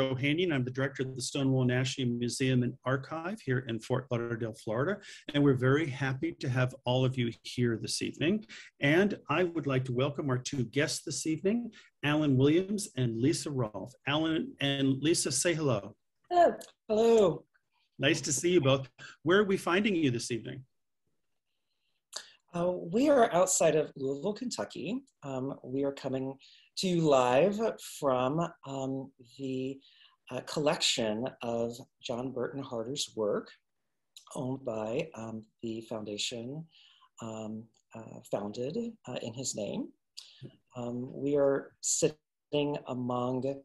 O'Hanian. I'm the director of the Stonewall National Museum and Archive here in Fort Lauderdale, Florida. And we're very happy to have all of you here this evening. And I would like to welcome our two guests this evening, Alan Williams and Lisa Rolfe. Alan and Lisa, say hello. Hello. Hello. Nice to see you both. Where are we finding you this evening? Uh, we are outside of Louisville, Kentucky. Um, we are coming to you live from um, the uh, collection of John Burton Harter's work, owned by um, the foundation um, uh, founded uh, in his name. Um, we are sitting among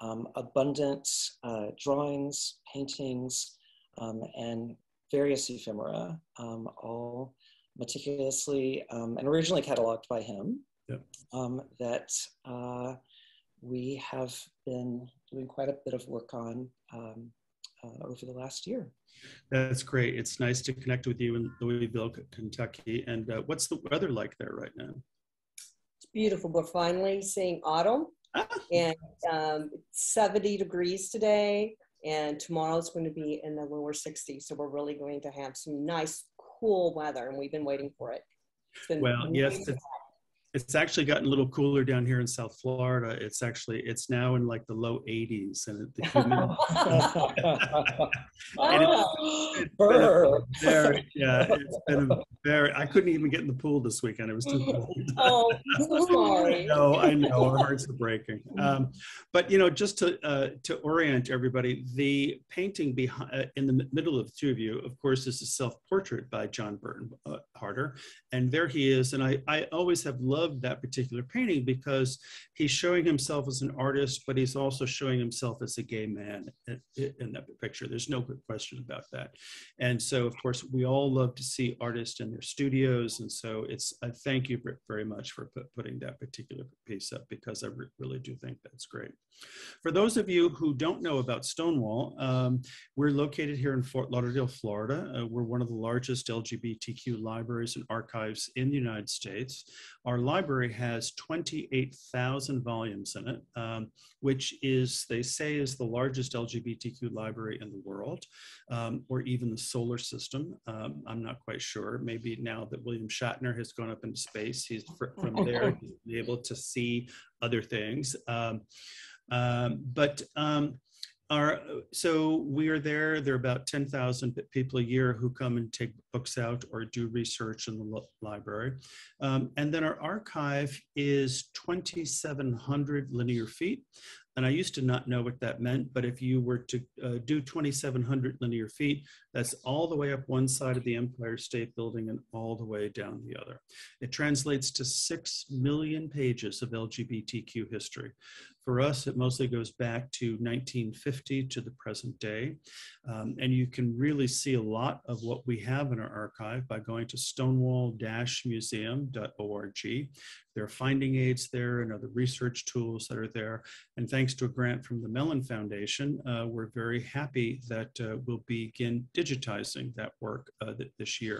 um, abundant uh, drawings, paintings, and various ephemera, all meticulously um, and originally cataloged by him yep. um, that uh, we have been doing quite a bit of work on um, uh, over the last year. That's great. It's nice to connect with you in Louisville, Kentucky. And uh, what's the weather like there right now? It's beautiful. We're finally seeing autumn. Ah. And um, 70 degrees today, and tomorrow it's going to be in the lower 60s. So we're really going to have some nice cool weather, and we've been waiting for it. Well, yes, it's, actually gotten a little cooler down here in South Florida. It's actually it's now in like the low 80s, and the humidity. it's, very, yeah, it's been a very. I couldn't even get in the pool this weekend. It was too cold. oh, so sorry. no, I know our hearts are breaking. Um, but you know, just to uh, to orient everybody, the painting behind uh, in the middle of the two of you, of course, is a self-portrait by John Burton uh, Harter, and there he is. And I I always have loved loved that particular painting because he's showing himself as an artist, but he's also showing himself as a gay man in that picture. There's no question about that. And so, of course, we all love to see artists in their studios. And so it's, I thank you very much for putting that particular piece up because I really do think that's great. For those of you who don't know about Stonewall, um, we're located here in Fort Lauderdale, Florida. Uh, we're one of the largest LGBTQ libraries and archives in the United States. Our library has 28,000 volumes in it, um, which is, they say, is the largest LGBTQ library in the world, um, or even the solar system. Um, I'm not quite sure. Maybe now that William Shatner has gone up into space, he's from there able to see other things. Um, um, but our, so we are there. There are about 10,000 people a year who come and take books out or do research in the library. Um, and then our archive is 2,700 linear feet. And I used to not know what that meant, but if you were to uh, do 2,700 linear feet, that's all the way up one side of the Empire State Building and all the way down the other. It translates to 6 million pages of LGBTQ history. For us, it mostly goes back to 1950 to the present day. Um, and you can really see a lot of what we have in our archive by going to stonewall-museum.org. There are finding aids there and other research tools that are there. And thanks to a grant from the Mellon Foundation, uh, we're very happy that uh, we'll begin digitizing that work uh, th this year.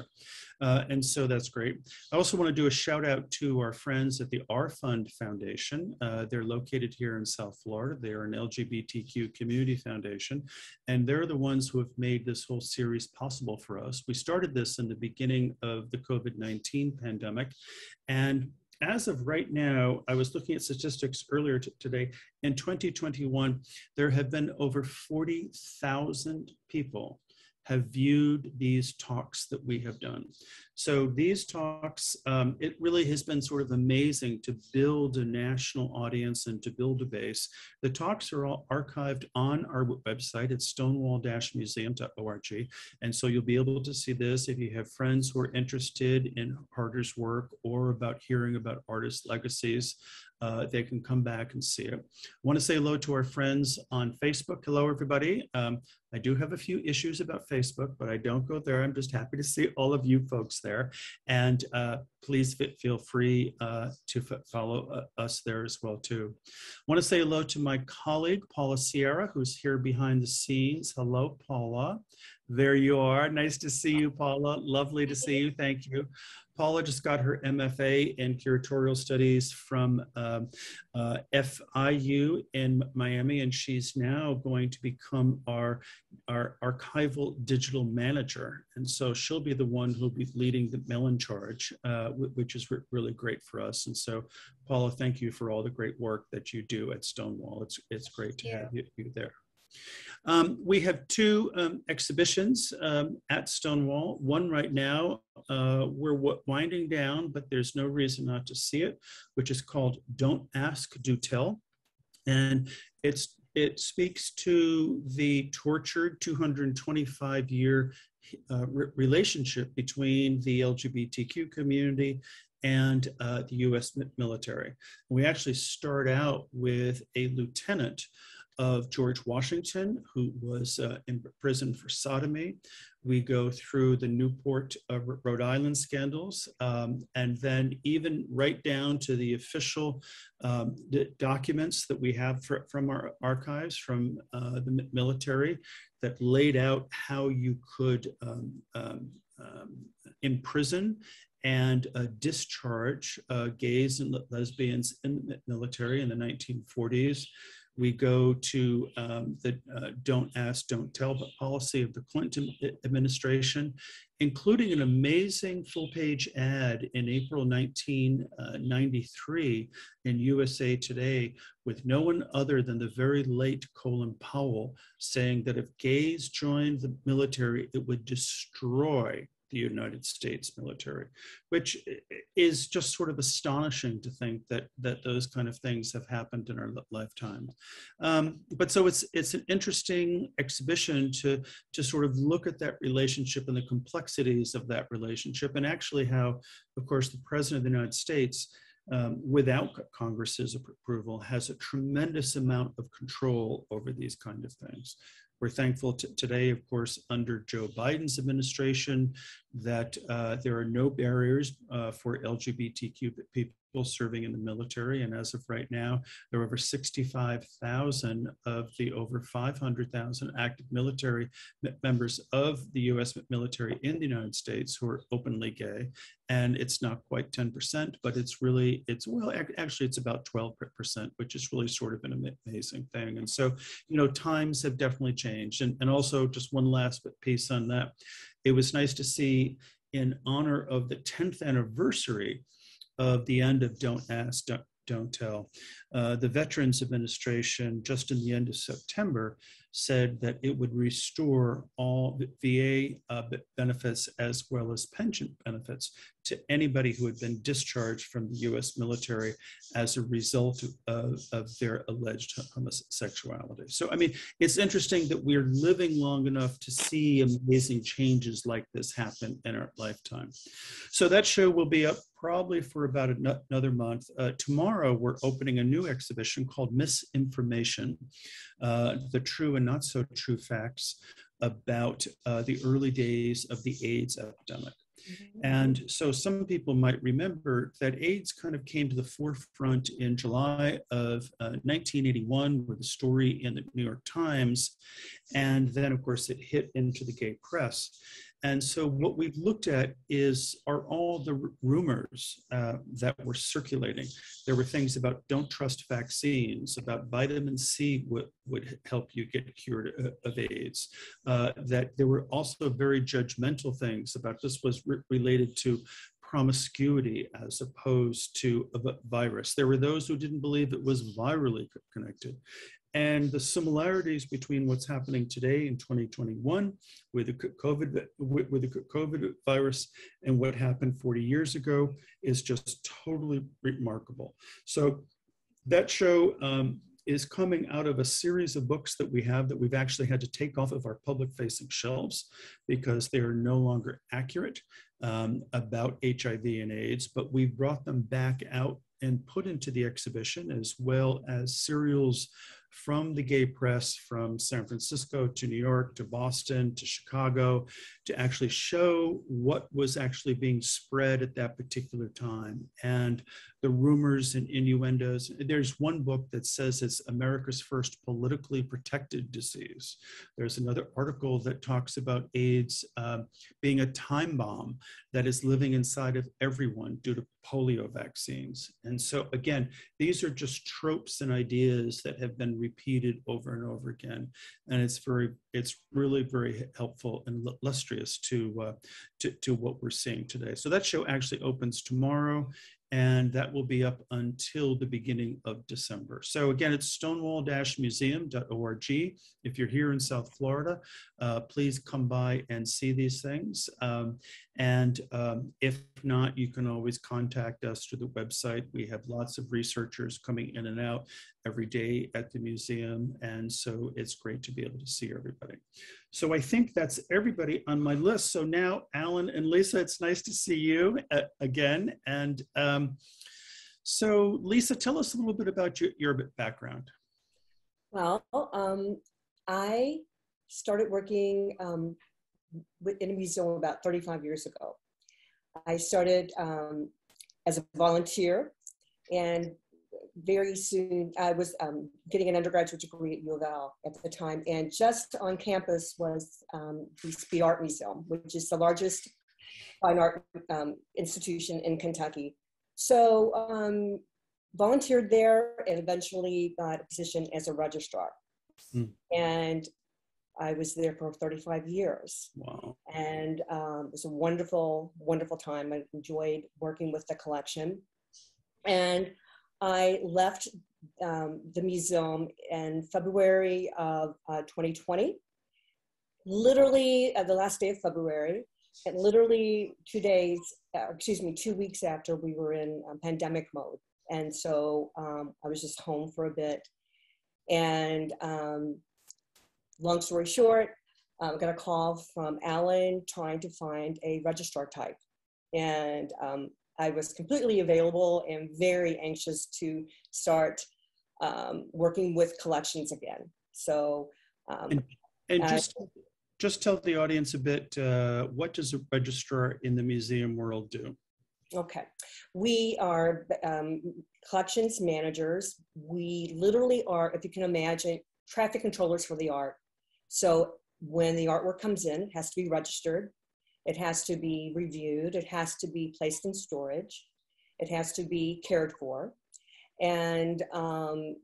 Uh, and so that's great. I also want to do a shout out to our friends at the Our Fund Foundation. Uh, they're located here in South Florida. They are an LGBTQ community foundation, and they're the ones who have made this whole series possible for us. We started this in the beginning of the COVID-19 pandemic, and as of right now, I was looking at statistics earlier today. In 2021, there have been over 40,000 people have viewed these talks that we have done. So these talks, um, it really has been sort of amazing to build a national audience and to build a base. The talks are all archived on our website at stonewall-museum.org. And so you'll be able to see this if you have friends who are interested in Harter's work or about hearing about artist legacies uh, they can come back and see it. I want to say hello to our friends on Facebook. Hello, everybody. Um, I do have a few issues about Facebook, but I don't go there. I'm just happy to see all of you folks there. And uh, please feel free uh, to follow uh, us there as well, too. I want to say hello to my colleague, Paula Sierra, who's here behind the scenes. Hello, Paula. There you are. Nice to see you, Paula. Lovely to see you. Thank you. Paula just got her MFA in curatorial studies from um, uh, FIU in Miami, and she's now going to become our, our archival digital manager. And so she'll be the one who'll be leading the Mellon charge, uh, which is re really great for us. And so, Paula, thank you for all the great work that you do at Stonewall. It's, it's great to have you, you there. Um, we have two um, exhibitions um, at Stonewall. One right now, uh, we're winding down, but there's no reason not to see it, which is called Don't Ask, Do Tell. And it's it speaks to the tortured 225 year uh, re relationship between the LGBTQ community and uh, the US military. We actually start out with a lieutenant of George Washington, who was uh, imprisoned for sodomy. We go through the Newport, uh, Rhode Island scandals, um, and then even right down to the official um, documents that we have for, from our archives from uh, the military that laid out how you could um, um, um imprison and uh, discharge uh, gays and lesbians in the military in the 1940s. We go to um, the uh, don't ask, don't tell policy of the Clinton administration, including an amazing full page ad in April 1993 uh, in USA Today with no one other than the very late Colin Powell saying that if gays joined the military, it would destroy the United States military, which is just sort of astonishing to think that that those kind of things have happened in our lifetime. Um, but so it's it's an interesting exhibition to to sort of look at that relationship and the complexities of that relationship, and actually how, of course, the president of the United States. Um, without Congress's approval, has a tremendous amount of control over these kind of things. We're thankful today, of course, under Joe Biden's administration, that uh, there are no barriers uh, for LGBTQ people serving in the military. And as of right now, there are over 65,000 of the over 500,000 active military members of the US military in the United States who are openly gay. And it's not quite 10%, but it's really, it's, well, actually it's about 12%, which is really sort of an amazing thing. And so, you know, times have definitely changed. And, and also just one last piece on that. It was nice to see in honor of the 10th anniversary of the end of Don't Ask, Don't, don't Tell. Uh, the Veterans Administration, just in the end of September, said that it would restore all VA uh, benefits as well as pension benefits to anybody who had been discharged from the US military as a result of, of their alleged homosexuality. So, I mean, it's interesting that we're living long enough to see amazing changes like this happen in our lifetime. So, that show will be up probably for about another month. Uh, tomorrow, we're opening a new exhibition called Misinformation uh, The True and Not So True Facts about uh, the early days of the AIDS epidemic. Mm-hmm. And so some people might remember that AIDS kind of came to the forefront in July of uh, 1981 with a story in the New York Times. And then, of course, it hit into the gay press. And so what we've looked at is are all the rumors uh, that were circulating. There were things about don't trust vaccines, about vitamin C would, would help you get cured of AIDS, uh, that there were also very judgmental things about this was re related to promiscuity as opposed to a virus. There were those who didn't believe it was virally connected and the similarities between what's happening today in 2021 with the COVID with the COVID virus and what happened 40 years ago is just totally remarkable. So that show um, is coming out of a series of books that we have that we've actually had to take off of our public facing shelves because they are no longer accurate um, about HIV and AIDS, but we've brought them back out and put into the exhibition as well as serials from the gay press from San Francisco to New York to Boston to Chicago to actually show what was actually being spread at that particular time. And the rumors and innuendos. There's one book that says it's America's first politically protected disease. There's another article that talks about AIDS uh, being a time bomb that is living inside of everyone due to polio vaccines. And so, again, these are just tropes and ideas that have been repeated over and over again. And it's very, it's really very helpful and illustrious to, uh, to, to what we're seeing today. So that show actually opens tomorrow and that will be up until the beginning of December. So again, it's stonewall-museum.org. If you're here in South Florida, uh, please come by and see these things. Um, and um, if not, you can always contact us through the website. We have lots of researchers coming in and out every day at the museum. And so it's great to be able to see everybody. So I think that's everybody on my list. So now, Alan and Lisa, it's nice to see you uh, again. And um, so, Lisa, tell us a little bit about your, your background. Well, um, I started working um, in a museum about 35 years ago. I started um, as a volunteer and very soon I was um, getting an undergraduate degree at U of L at the time, and just on campus was um, the Speed Art Museum, which is the largest fine art um, institution in Kentucky. So um, volunteered there and eventually got a position as a registrar. Mm. And I was there for 35 years. Wow. And um, it was a wonderful, wonderful time. I enjoyed working with the collection. And I left um, the museum in February of uh, 2020. Literally, uh, the last day of February, and literally two days, uh, excuse me, two weeks after we were in um, pandemic mode. And so um, I was just home for a bit. And um, long story short, I got a call from Alan trying to find a registrar type. And um, I was completely available and very anxious to start um, working with collections again. So, um, and, and just just tell the audience a bit. Uh, what does a registrar in the museum world do? Okay, we are um, collections managers. We literally are, if you can imagine, traffic controllers for the art. So when the artwork comes in, it has to be registered. It has to be reviewed. It has to be placed in storage. It has to be cared for. And um,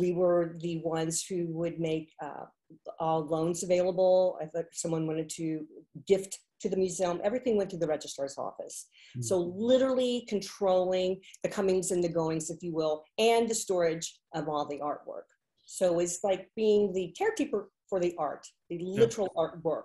we were the ones who would make uh, all loans available. If someone wanted to gift to the museum, everything went to the registrar's office. Mm-hmm. So literally controlling the comings and the goings, if you will, and the storage of all the artwork. So it's like being the caretaker for the art, the literal yeah. artwork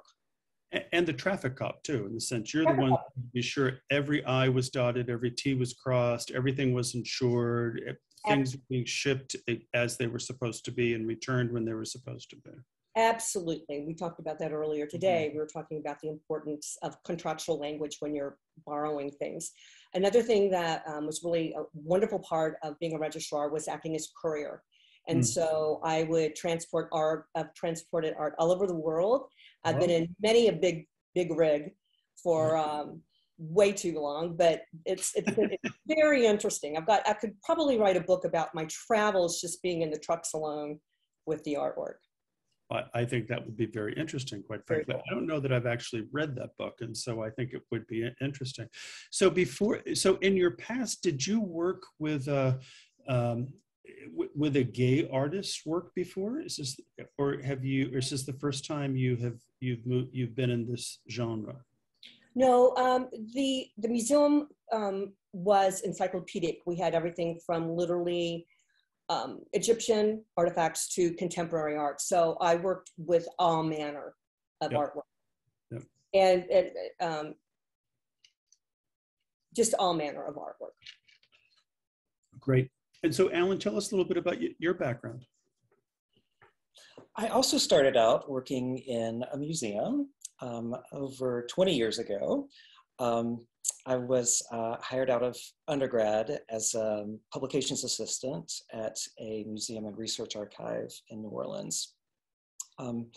and the traffic cop too in the sense you're the one to be sure every i was dotted every t was crossed everything was insured things were being shipped as they were supposed to be and returned when they were supposed to be. Absolutely. We talked about that earlier today. Mm-hmm. we were talking about the importance of contractual language when you're borrowing things. Another thing that um, was really a wonderful part of being a registrar was acting as courier and mm. so I would transport art, I've transported art all over the world. I've oh. been in many a big, big rig for um, way too long, but it's, it's, been, it's very interesting. I've got, I could probably write a book about my travels just being in the trucks alone with the artwork. I think that would be very interesting, quite frankly. I don't know that I've actually read that book, and so I think it would be interesting. So before, so in your past, did you work with uh, um, with a gay artist work before? Is this, or have you, or is this the first time you have you've moved, you've been in this genre? No, um, the the museum um, was encyclopedic. We had everything from literally um, Egyptian artifacts to contemporary art. So I worked with all manner of yep. artwork, yep. and, and um, just all manner of artwork. Great. And so, Alan, tell us a little bit about your background. I also started out working in a museum um, over 20 years ago. um, I was uh, hired out of undergrad as a publications assistant at a museum and research archive in New Orleans. Um,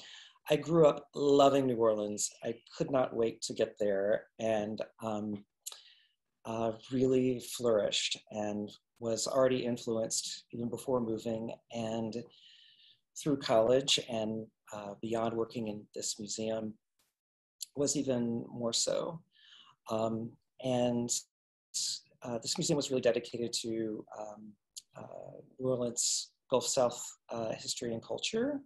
I grew up loving New Orleans. I could not wait to get there and um, uh, really flourished and was already influenced even before moving and through college and uh, beyond working in this museum was even more so. Um, and uh, this museum was really dedicated to um, uh, New Orleans Gulf South uh, history and culture.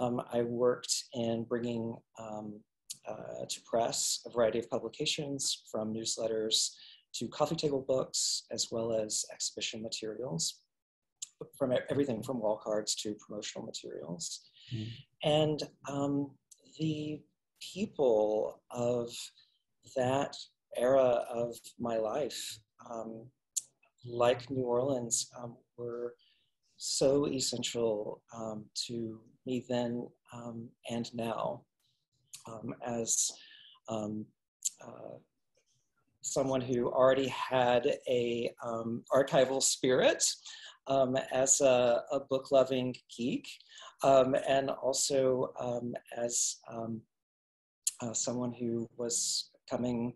Um, I worked in bringing um, uh, to press a variety of publications from newsletters to coffee table books, as well as exhibition materials, from everything from wall cards to promotional materials. Mm. And um, the people of that era of my life, um, like New Orleans, um, were so essential um, to me then um, and now um, as um, uh, someone who already had a um, archival spirit um, as a, a book-loving geek and also as uh, someone who was coming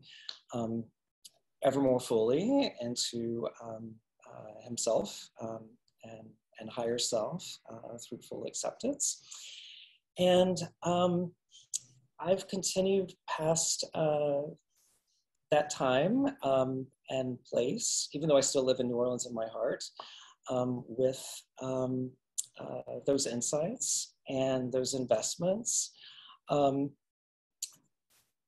ever more fully into uh, himself and and higher self uh, through full acceptance. And um, I've continued past uh, that time um, and place, even though I still live in New Orleans in my heart, um, with um, uh, those insights and those investments. Um,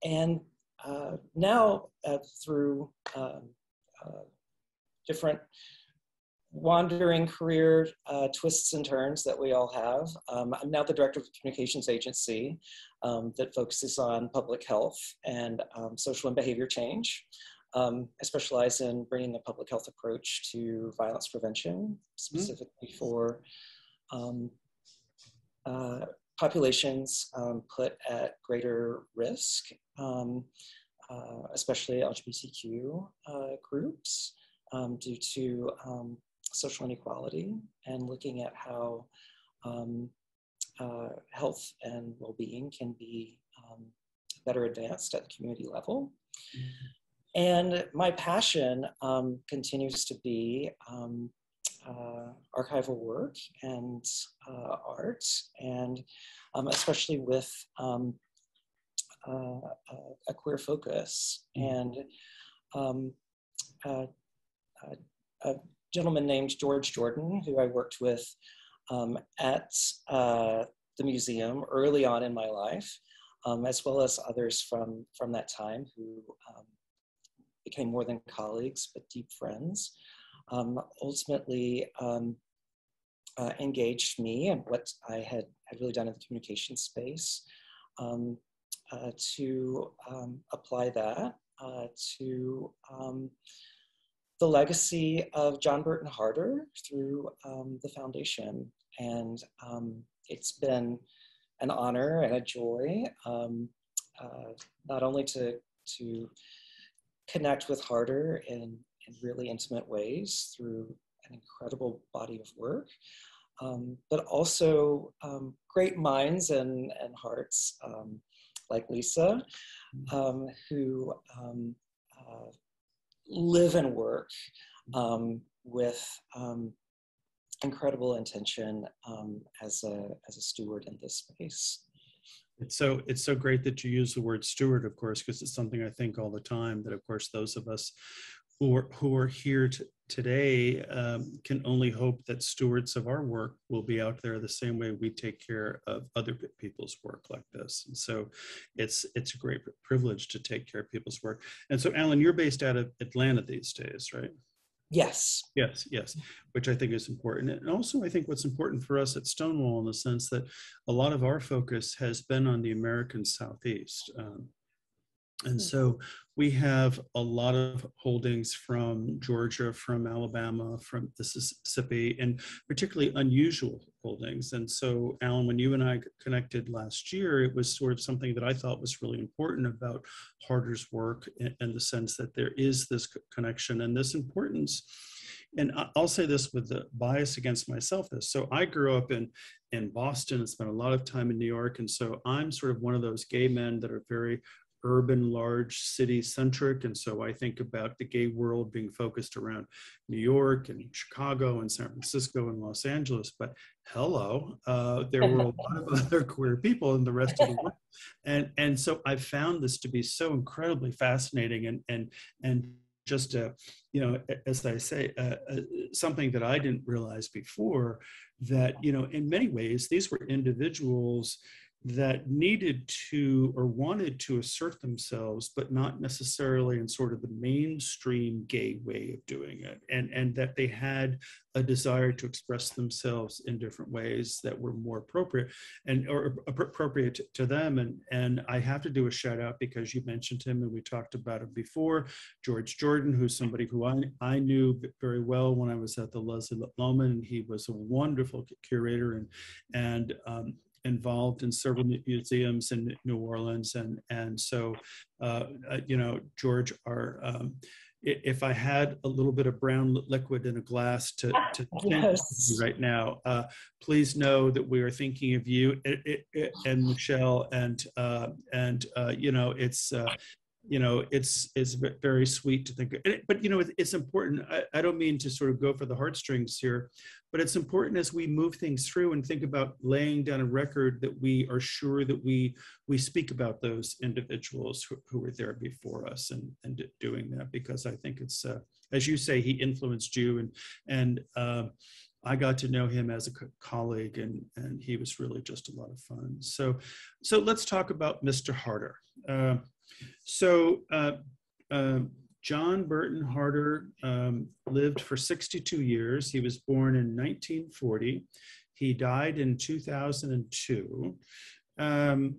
and uh, now, uh, through um, uh, different wandering career uh, twists and turns that we all have. Um, I'm now the director of a communications agency um, that focuses on public health and um, social and behavior change. Um, I specialize in bringing a public health approach to violence prevention, mm-hmm. specifically mm-hmm. for um, uh, populations um, put at greater risk, uh, especially LGBTQ uh, groups. Um, due to um, social inequality and looking at how um, uh, health and well-being can be um, better advanced at the community level. Mm-hmm. And my passion um, continues to be um, uh, archival work and uh, art, and um, especially with um, uh, a queer focus. Mm-hmm. And uh, uh, gentleman named George Jordan, who I worked with um, at uh, the museum early on in my life, um, as well as others from, from that time who um, became more than colleagues, but deep friends, um, ultimately um, uh, engaged me and what I had, had really done in the communication space um, uh, to apply that uh, to the legacy of John Burton Harter through um, the foundation. And um, it's been an honor and a joy um, uh, not only to, to connect with Harter in, in really intimate ways through an incredible body of work, um, but also um, great minds and, and hearts um, like Lisa, mm-hmm. who uh, live and work um, with um, incredible intention um, as a as a steward in this space. It's so it's so great that you use the word steward, of course, because it's something I think all the time. That of course those of us who are who are here to, today um, can only hope that stewards of our work will be out there the same way we take care of other people's work like this. And so it's it's a great privilege to take care of people's work. And so, Alan, you're based out of Atlanta these days, right? Yes. Yes, yes, which I think is important. And also, I think what's important for us at Stonewall in the sense that a lot of our focus has been on the American Southeast. Um, And hmm. so we have a lot of holdings from Georgia, from Alabama, from the Mississippi, and particularly unusual holdings. And so, Alan, when you and I connected last year, it was sort of something that I thought was really important about Harter's work in, in the sense that there is this connection and this importance. And I'll say this with the bias against myself is so I grew up in in Boston and spent a lot of time in New York. And so I'm sort of one of those gay men that are very urban, large city centric. And so I think about the gay world being focused around New York and Chicago and San Francisco and Los Angeles. But hello, uh, there were a lot of other queer people in the rest of the world. And, and so I found this to be so incredibly fascinating and, and, and just, uh, you know, as I say, uh, uh, something that I didn't realize before that, you know, in many ways, these were individuals that needed to or wanted to assert themselves, but not necessarily in sort of the mainstream gay way of doing it, and, and that they had a desire to express themselves in different ways that were more appropriate and or appropriate to them. And, and I have to do a shout out because you mentioned him and we talked about him before, George Jordan, who's somebody who I, I knew very well when I was at the Leslie Lohman. He was a wonderful curator and, and um, involved in several museums in New Orleans, and and so uh, uh, you know George are. Um, if I had a little bit of brown liquid in a glass to, to yes. right now, uh, please know that we are thinking of you and Michelle and uh, and uh, you know it's uh, you know it's it's very sweet to think but you know it's important I, I, don't mean to sort of go for the heartstrings here but it's important as we move things through and think about laying down a record that we are sure that we we speak about those individuals who, who were there before us and and doing that because i think it's uh, as you say he influenced you and and uh, I got to know him as a co colleague, and and he was really just a lot of fun. So, so let's talk about Mr. Harter. Uh, so uh, uh, John Burton Harter um, lived for 62 years. He was born in 1940. He died in 2002. Um,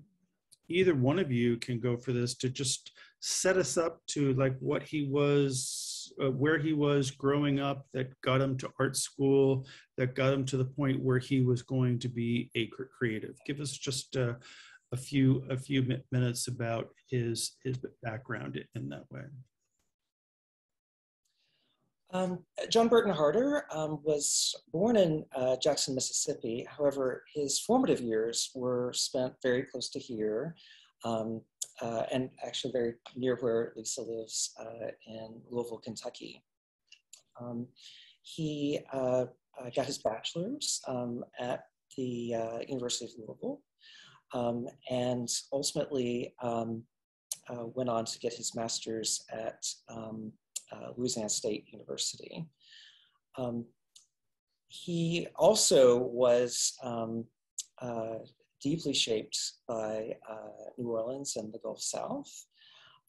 either one of you can go for this to just set us up to like what he was, uh, where he was growing up that got him to art school, that got him to the point where he was going to be a creative. Give us just uh, a few a few minutes about his his background in that way. Um, John Burton Harter um, was born in uh, Jackson, Mississippi. However, his formative years were spent very close to here, um, uh, and actually very near where Lisa lives uh, in Louisville, Kentucky. Um, he uh, uh, got his bachelor's um, at the uh, University of Louisville um, and ultimately um, uh, went on to get his master's at um, uh, Louisiana State University. Um, he also was um, uh, deeply shaped by uh, New Orleans and the Gulf South.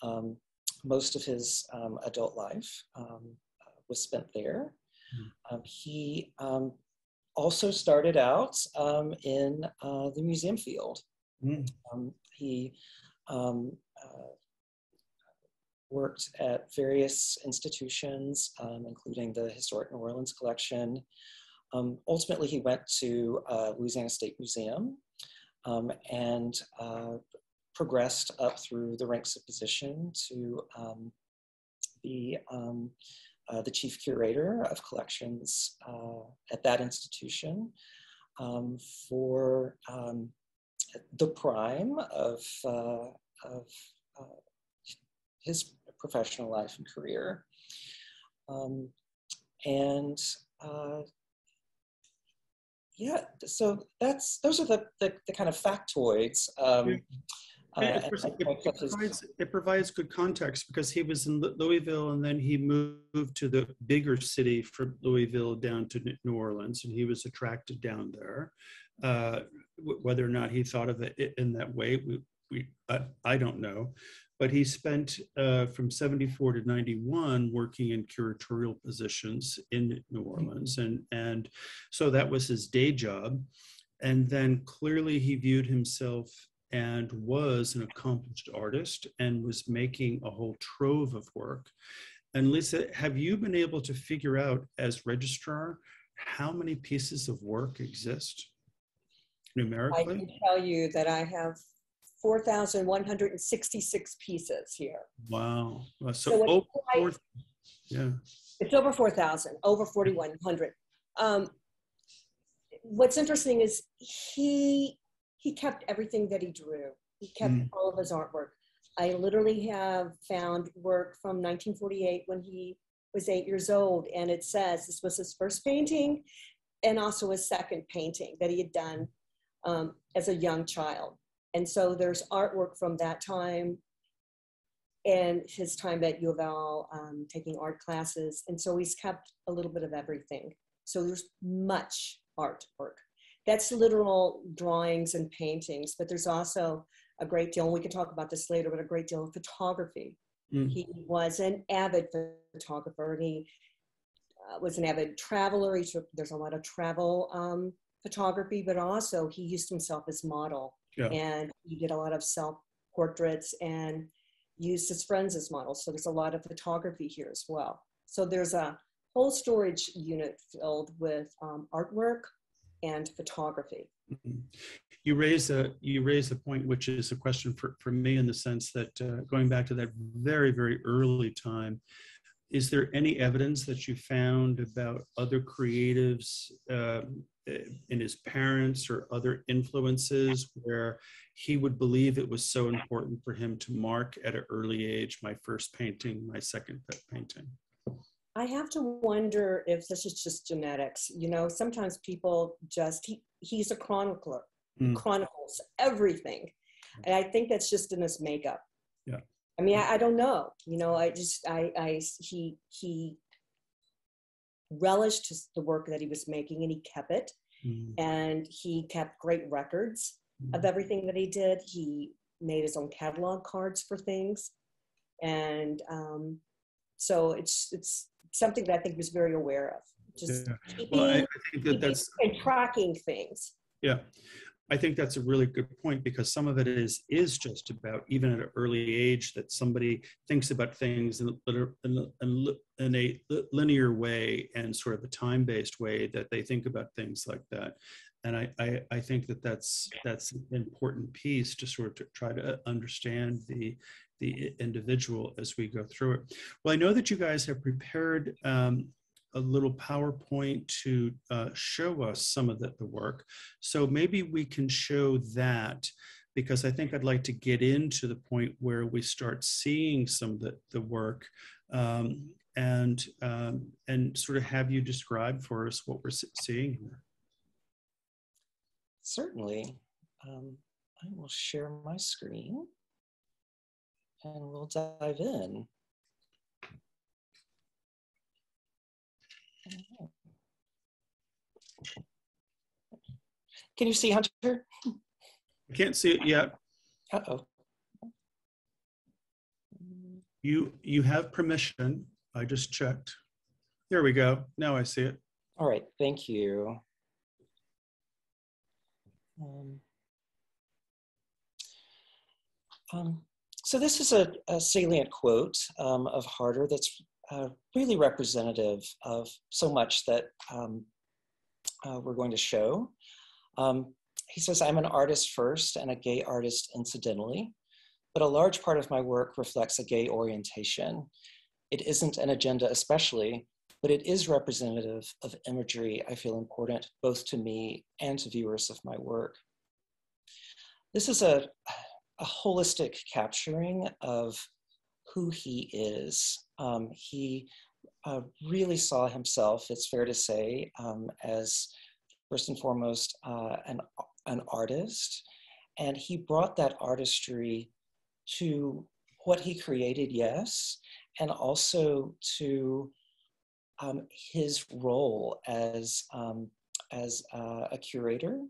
Um, most of his adult life uh, was spent there. Mm. he also started out um, in uh, the museum field. Mm. Um, he um, uh, worked at various institutions, um, including the Historic New Orleans Collection. Um, ultimately, he went to uh, Louisiana State Museum um, and uh, progressed up through the ranks of position to be uh, the chief curator of collections uh, at that institution um, for um, the prime of, uh, of uh, his professional life and career. Um, and uh, yeah, so that's those are the, the, the kind of factoids. Um, it, it, provides, it, provides, good context because he was in Louisville and then he moved to the bigger city from Louisville down to New Orleans and he was attracted down there. Uh, whether or not he thought of it in that way, we, we I, I don't know. But he spent uh, from 74 to 91 working in curatorial positions in New Orleans. And, and so that was his day job. And then clearly he viewed himself and was an accomplished artist and was making a whole trove of work. And Lisa, have you been able to figure out as registrar how many pieces of work exist numerically? I can tell you that I have 4,166 pieces here. Wow. So, So over four, yeah. It's over 4,000, over 4,100. Um, what's interesting is he he kept everything that he drew. He kept Mm. all of his artwork. I literally have found work from 1948 when he was eight years old, and it says this was his first painting, and also his second painting that he had done um, as a young child. And so there's artwork from that time and his time at U of L um, taking art classes. And so he's kept a little bit of everything. So there's much artwork. That's literal drawings and paintings, but there's also a great deal, and we can talk about this later, but a great deal of photography. Mm. He was an avid photographer and he uh, was an avid traveler. He took, there's a lot of travel um, photography, but also he used himself as model Yeah. and he did a lot of self portraits and used his friends as models. So there's a lot of photography here as well. So there's a whole storage unit filled with um, artwork and photography. Mhm. You raise a you raise a point which is a question for, for me in the sense that uh, going back to that very very early time, is there any evidence that you found about other creatives eh, in his parents or other influences where he would believe it was so important for him to mark at an early age my first painting, my second painting? I have to wonder if this is just genetics. You know, sometimes people just, he, he's a chronicler, Mm. chronicles everything. And I think that's just in his makeup. Yeah. I mean, I, I don't know. You know, I just, I, I, he, he relished his, the work that he was making and he kept it. Mm. And he kept great records of everything that he did. He made his own catalog cards for things. And um, so it's, it's something that I think was very aware of. Just Yeah. keeping, Well, I, I think that that's and tracking things. Yeah, I think that's a really good point because some of it is is just about even at an early age that somebody thinks about things in, a- in, a- in a- linear way and sort of a time based way that they think about things like that. And I, I, I think that that's that's an important piece to sort of try to understand the the individual as we go through it. Well, I know that you guys have prepared um, a little PowerPoint to uh, show us some of the, the work. So maybe we can show that because I think I'd like to get into the point where we start seeing some of the, the work um, and, um, and sort of have you describe for us what we're seeing here. Certainly. Um, I will share my screen and we'll dive in. Can you see Hunter? I can't see it yet. Uh-oh. You, you have permission. I just checked. There we go. Now I see it. All right, thank you. Um, um, so this is a, a salient quote um, of Harter that's uh, really representative of so much that um, uh, we're going to show. Um, he says, I'm an artist first and a gay artist incidentally, but a large part of my work reflects a gay orientation. It isn't an agenda especially, but it is representative of imagery I feel important both to me and to viewers of my work. This is a, a holistic capturing of who he is. Um, he uh, really saw himself, it's fair to say, um, as first and foremost uh, an, an artist. And he brought that artistry to what he created, yes, and also to um, his role as, um, as uh, a curator.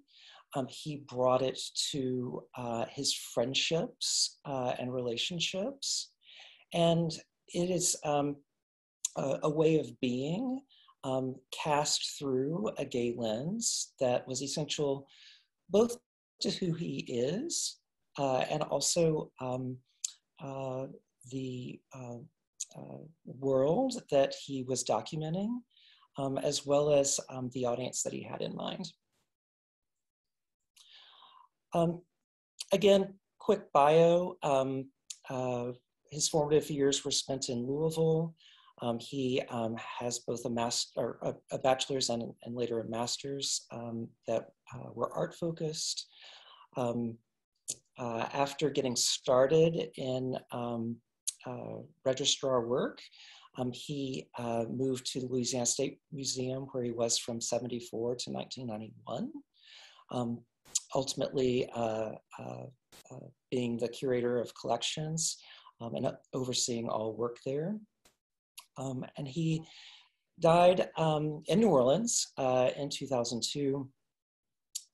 Um, he brought it to uh, his friendships uh, and relationships. And it is um, a, a, way of being um, cast through a gay lens that was essential both to who he is, uh, and also um, uh, the uh, uh, world that he was documenting, um, as well as um, the audience that he had in mind. Um, again, quick bio. Um, uh, his formative years were spent in Louisville. Um, he um, has both a master, a, a bachelor's and, and, later a master's um, that uh, were art focused. Um, uh, after getting started in um, uh, registrar work, um, he uh, moved to the Louisiana State Museum where he was from 74 to 1991. Ultimately, uh, uh, being the curator of collections and overseeing all work there. Um, and he died um, in New Orleans uh, in 2002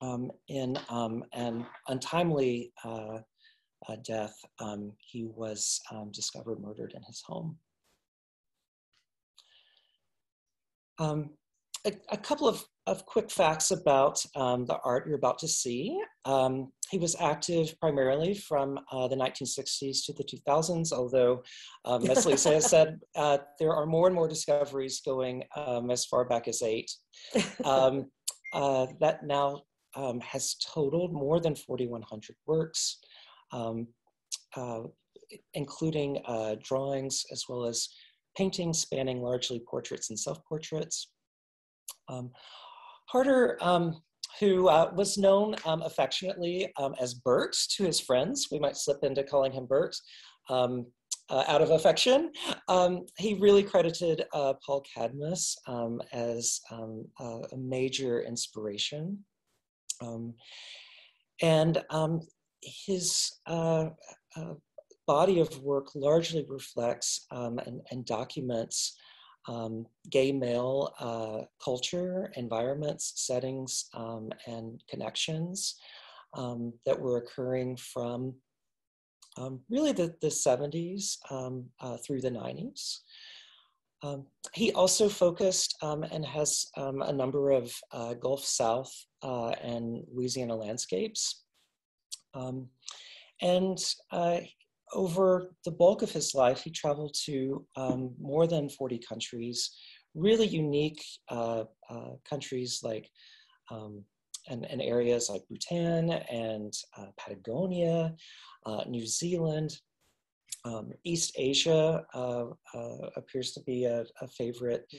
um, in um, an untimely uh, uh, death. Um, he was um, discovered murdered in his home. A, a, couple of of quick facts about um, the art you're about to see. Um, he was active primarily from uh, the 1960s to the 2000s, although, um, as Lisa has said, uh, there are more and more discoveries going um, as far back as eight. Um, uh, that now um, has totaled more than 4,100 works, uh, including uh, drawings as well as paintings spanning largely portraits and self-portraits. Um, Harter, um, who uh, was known um, affectionately um, as Bert to his friends, we might slip into calling him Bert um, uh, out of affection. Um, he really credited uh, Paul Cadmus um, as a major inspiration. and his uh, uh, body of work largely reflects and, and documents um, gay male uh, culture, environments, settings, um, and connections um, that were occurring from um, really the, the 70s um, uh, through the 90s. Um, he also focused and has a number of uh, Gulf South uh, and Louisiana landscapes. and uh, over the bulk of his life, he traveled to um, more than 40 countries, really unique uh, uh, countries like um, and, and, areas like Bhutan and uh, Patagonia, uh, New Zealand. Um, East Asia uh, uh, appears to be a, a favorite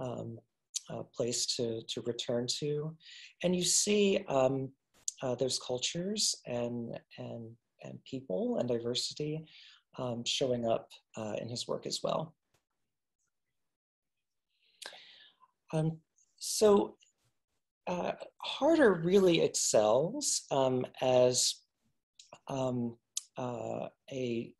um, place to, to return to. And you see um, there's cultures and, and and people and diversity um, showing up uh, in his work as well. Um, so uh, Harter really excels um, as um, uh, a,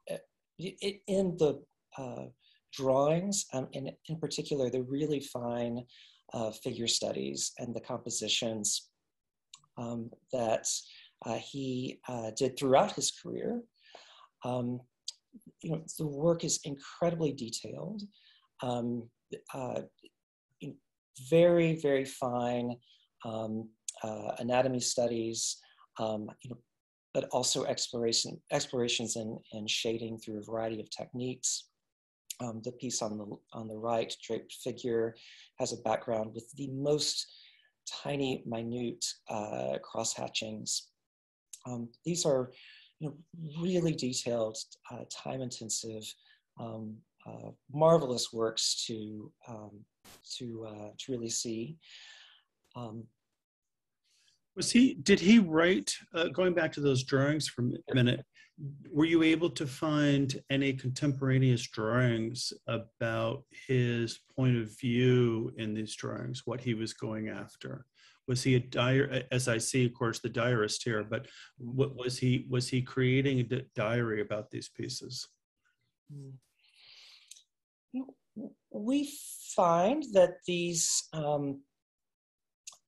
in the uh, drawings, um, in, in particular, the really fine uh, figure studies and the compositions um, that he uh, did throughout his career. Um, you know, the work is incredibly detailed, um, uh, very, very fine um, uh, anatomy studies, um, you know, but also exploration, explorations in, in shading through a variety of techniques. Um, the piece on the, on the right, draped figure, has a background with the most tiny, minute uh, cross hatchings um, these are you know, really detailed, uh, time-intensive, um, uh, marvelous works to um, to uh, to really see. Um, was he? Did he write? Uh, going back to those drawings for a minute, were you able to find any contemporaneous drawings about his point of view in these drawings? What he was going after? Was he a diary as i see of course the diarist here but what was he was he creating a diary about these pieces we find that these um,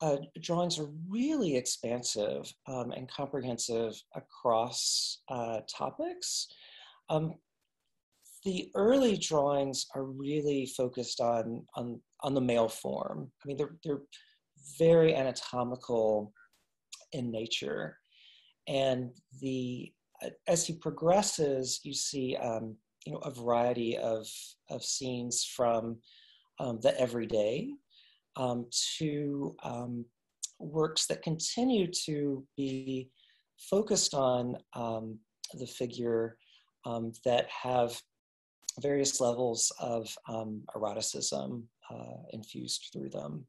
uh, drawings are really expansive um, and comprehensive across uh, topics. Um, the early drawings are really focused on, on, on the male form. I mean, they're, they're very anatomical in nature. And the as he progresses, you see um, you know a variety of of scenes from um, the everyday um, to um, works that continue to be focused on um, the figure um, that have various levels of eroticism uh, infused through them.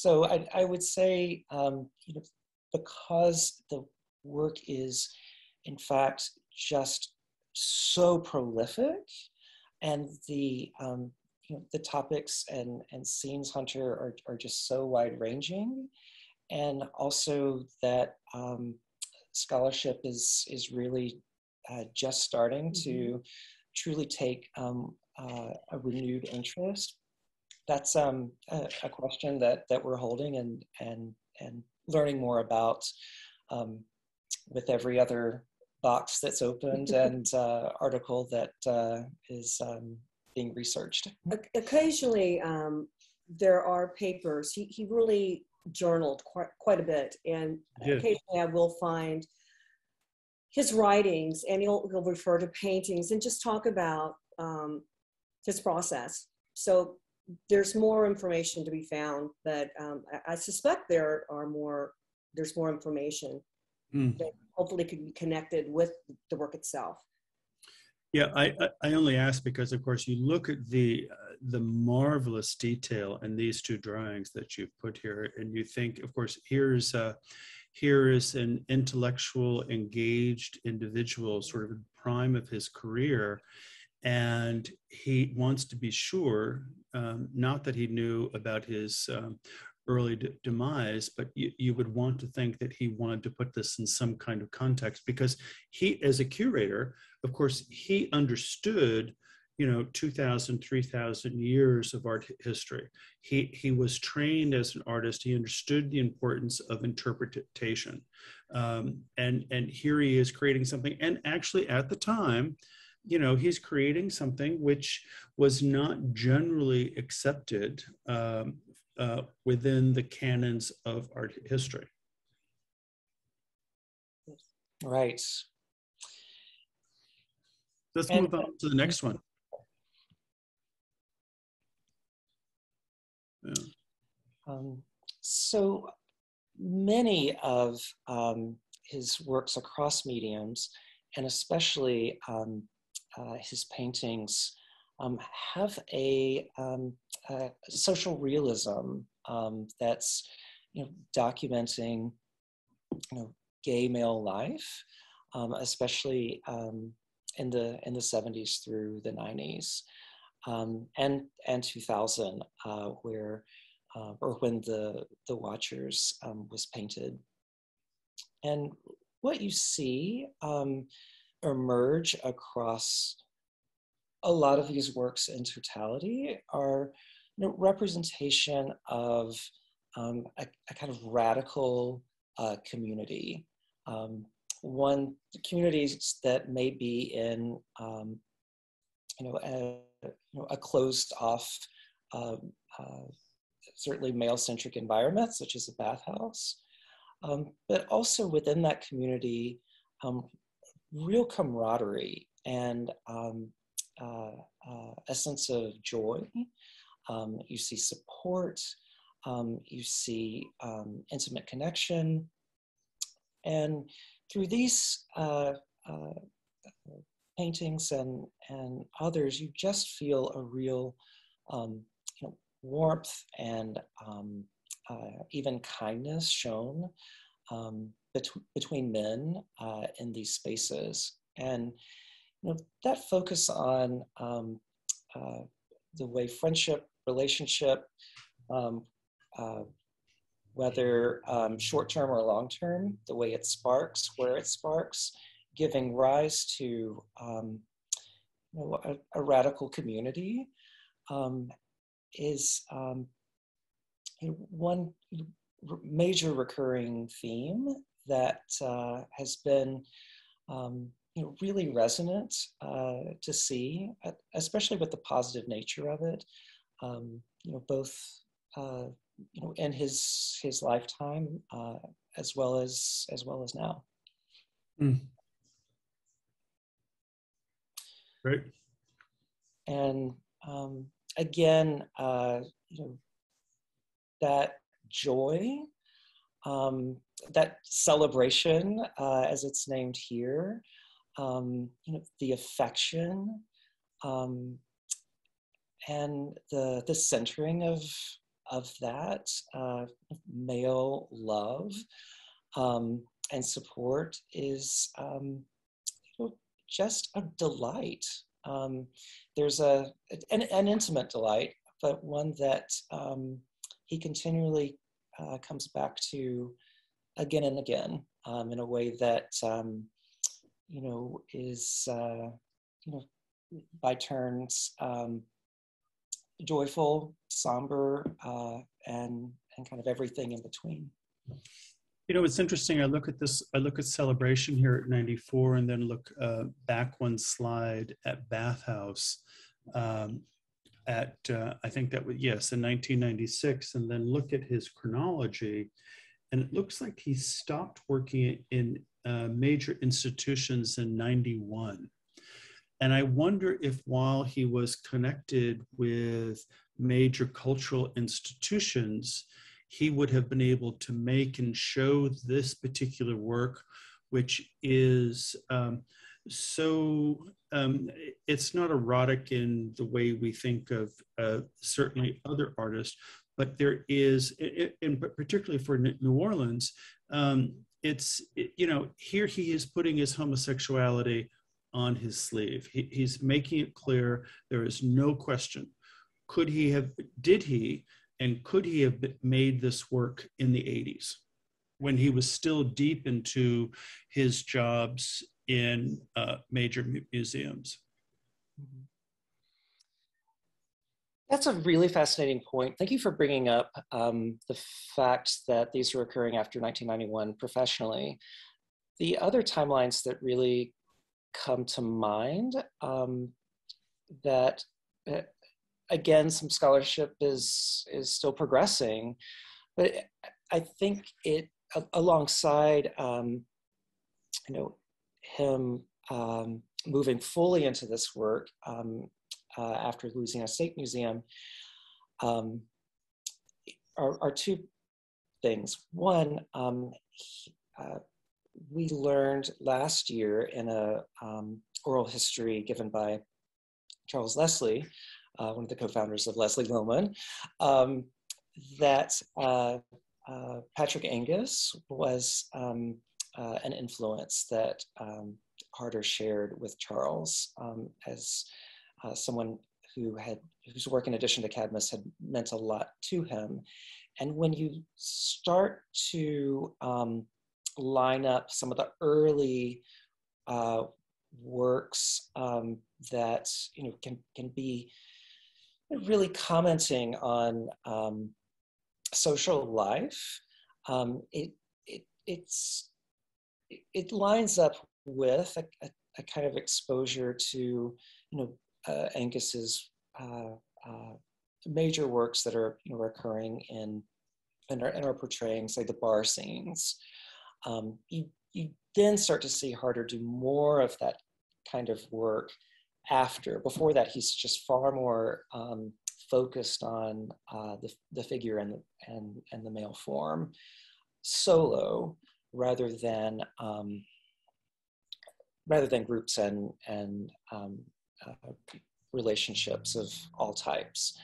So I, I would say, um, you know, because the work is, in fact, just so prolific, and the um, you know, the topics and and scenes hunter are are just so wide ranging, and also that um, scholarship is is really uh, just starting mm-hmm. to truly take um, uh, a renewed interest that's um, a, a, question that that we're holding and and and learning more about um, with every other box that's opened and uh, article that uh, is um, being researched. Occasionally, um, there are papers. He he really journaled quite quite a bit, and yeah. occasionally I will find his writings, and he'll he'll refer to paintings and just talk about um, his process. So there's more information to be found, but um, I, I, suspect there are more. There's more information mm. that hopefully could be connected with the work itself. Yeah, I, I only ask because, of course, you look at the uh, the marvelous detail in these two drawings that you've put here, and you think, of course, here's uh, here is an intellectual, engaged individual, sort of prime of his career, and he wants to be sure, um, not that he knew about his um, early de- demise, but you, you, would want to think that he wanted to put this in some kind of context because he, as a curator, of course, he understood you know 2000 3000 years of art history. He he was trained as an artist. He understood the importance of interpretation. Um, and and here he is creating something. And actually at the time you know, he's creating something which was not generally accepted um, uh, within the canons of art history. Right. Let's and, move on to the next one. Yeah. Um, so many of um, his works across mediums, and especially um, uh, his paintings um, have a, um, a, social realism um, that's you know documenting you know gay male life, um, especially um, in the in the 70s through the 90s um, and and 2000 uh, where uh, or when the the Watchers was painted. And what you see um, emerge across a lot of these works in totality are you know, representation of um, a, a, kind of radical uh, community. Um, one communities that may be in um, you know a, you know, a closed off, um, uh, certainly male centric environment, such as a bathhouse, um, but also within that community, um, real camaraderie and um, uh, uh, a sense of joy. Um, you see support. Um, you see um, intimate connection. And through these uh, uh, paintings and, and others, you just feel a real um, you know, warmth and um, uh, even kindness shown um, between men uh, in these spaces. And you know, that focus on um, uh, the way friendship, relationship, um, uh, whether um, short term or long term, the way it sparks, where it sparks, giving rise to um, you know, a, a, radical community um, is um, one major recurring theme that uh, has been um, you know, really resonant uh, to see, especially with the positive nature of it. Um, you know, both uh, you know, in his his lifetime, uh, as well as as well as now. Mm. Great. And um, again, uh, you know, that joy, um, that celebration, uh, as it's named here, um, you know, the affection, um, and the the centering of of that uh, male love um, and support is um, you know, just a delight. Um, there's a an, an, intimate delight, but one that he continually uh, comes back to again and again um, in a way that um, you know is uh, you know by turns um, joyful, somber, uh, and and kind of everything in between. You know, it's interesting. I look at this. I look at celebration here at '94, and then look uh, back one slide at Bathhouse. Um, at uh, I think that was yes in 1996, and then look at his chronology, and it looks like he stopped working in uh, major institutions in '91. And I wonder if while he was connected with major cultural institutions, he would have been able to make and show this particular work, which is um, so, um, it's not erotic in the way we think of uh, certainly other artists, but there is, and particularly for New Orleans, um, it's, you know, here he is putting his homosexuality on his sleeve. He, he's making it clear there is no question. Could he have, did he, and could he have made this work in the 80s when he was still deep into his jobs in uh, major mu museums? That's a really fascinating point. Thank you for bringing up um, the fact that these are occurring after 1991 professionally. The other timelines that really come to mind um, that uh, again some scholarship is is still progressing but i think it alongside um, you know him um, moving fully into this work um, uh, after Louisiana State Museum um, are, are, two things. One, um, he, uh, we learned last year in a um, oral history given by Charles Leslie, uh, one of the co-founders of Leslie Lohman, um, that uh, uh, Patrick Angus was um, uh, an influence that um, Harter shared with Charles um, as uh, someone who had whose work in addition to Cadmus had meant a lot to him. And when you start to um, line up some of the early uh, works um, that you know can can be really commenting on um, social life. Um, it it it's it lines up with a, a, a kind of exposure to you know uh, Angus's uh, uh, major works that are you know occurring in and are, and are portraying say the bar scenes um, you, you then start to see Harter do more of that kind of work after. Before that, he's just far more um, focused on uh, the, the figure and and, and the male form solo rather than um, rather than groups and, and um, uh, relationships of all types.